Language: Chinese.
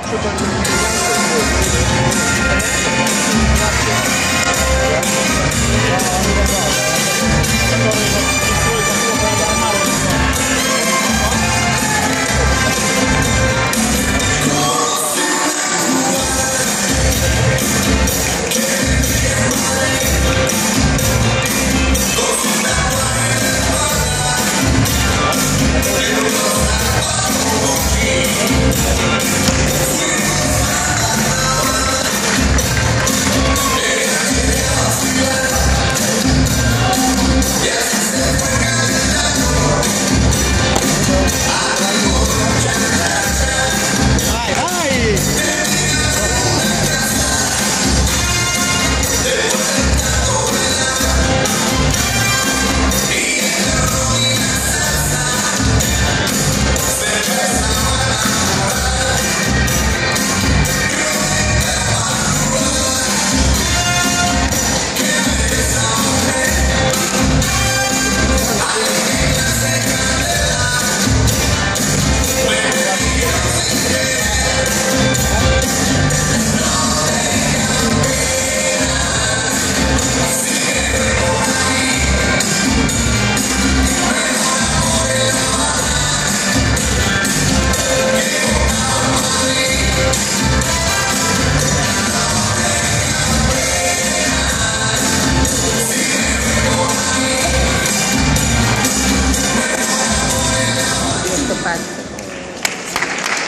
这 고.